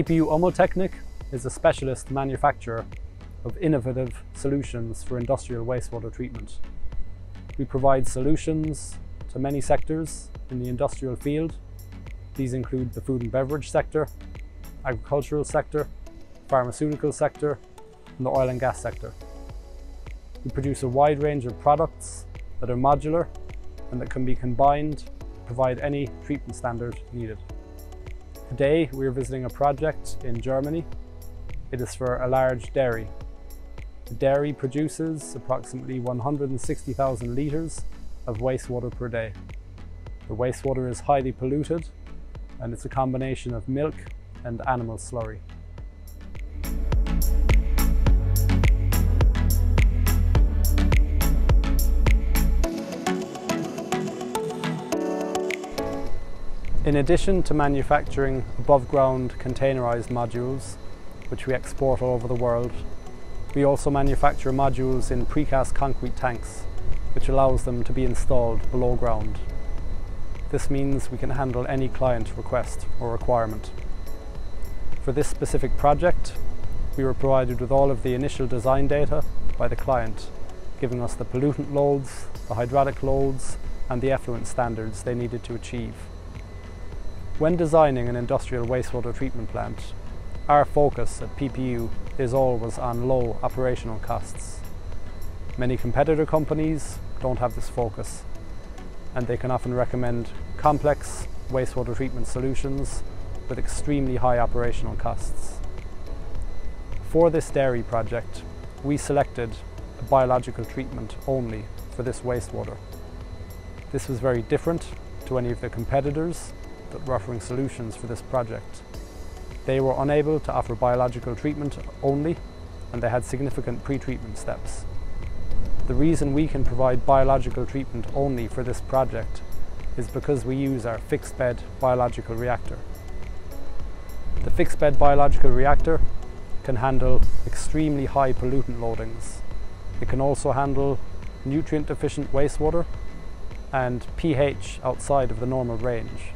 PPU Umwelttechnik is a specialist manufacturer of innovative solutions for industrial wastewater treatment. We provide solutions to many sectors in the industrial field. These include the food and beverage sector, agricultural sector, pharmaceutical sector, and the oil and gas sector. We produce a wide range of products that are modular and that can be combined to provide any treatment standard needed. Today we are visiting a project in Germany. It is for a large dairy. The dairy produces approximately 160,000 litres of wastewater per day. The wastewater is highly polluted and it's a combination of milk and animal slurry. In addition to manufacturing above ground containerized modules, which we export all over the world, we also manufacture modules in precast concrete tanks, which allows them to be installed below ground. This means we can handle any client request or requirement. For this specific project, we were provided with all of the initial design data by the client, giving us the pollutant loads, the hydraulic loads, and the effluent standards they needed to achieve. When designing an industrial wastewater treatment plant, our focus at PPU is always on low operational costs. Many competitor companies don't have this focus and they can often recommend complex wastewater treatment solutions with extremely high operational costs. For this dairy project, we selected a biological treatment only for this wastewater. This was very different to any of the competitors that were offering solutions for this project. They were unable to offer biological treatment only and they had significant pre-treatment steps. The reason we can provide biological treatment only for this project is because we use our fixed bed biological reactor. The fixed bed biological reactor can handle extremely high pollutant loadings. It can also handle nutrient deficient wastewater and pH outside of the normal range.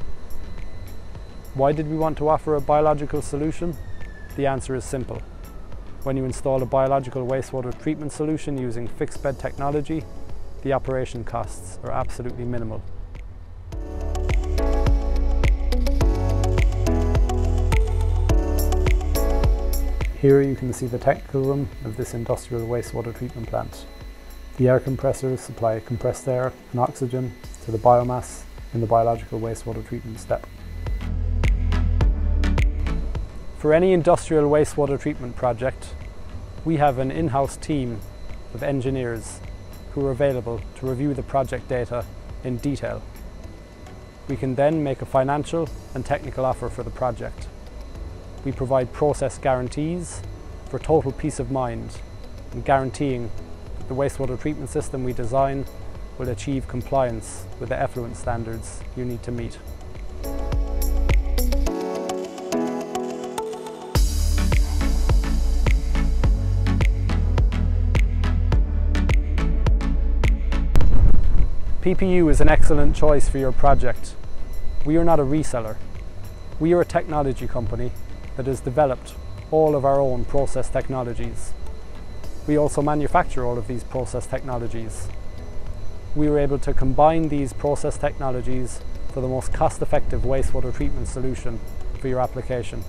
Why did we want to offer a biological solution? The answer is simple. When you install a biological wastewater treatment solution using fixed bed technology, the operation costs are absolutely minimal. Here you can see the technical room of this industrial wastewater treatment plant. The air compressors supply compressed air and oxygen to the biomass in the biological wastewater treatment step. For any industrial wastewater treatment project, we have an in-house team of engineers who are available to review the project data in detail. We can then make a financial and technical offer for the project. We provide process guarantees for total peace of mind and guaranteeing that the wastewater treatment system we design will achieve compliance with the effluent standards you need to meet. PPU is an excellent choice for your project. We are not a reseller. We are a technology company that has developed all of our own process technologies. We also manufacture all of these process technologies. We were able to combine these process technologies for the most cost-effective wastewater treatment solution for your application.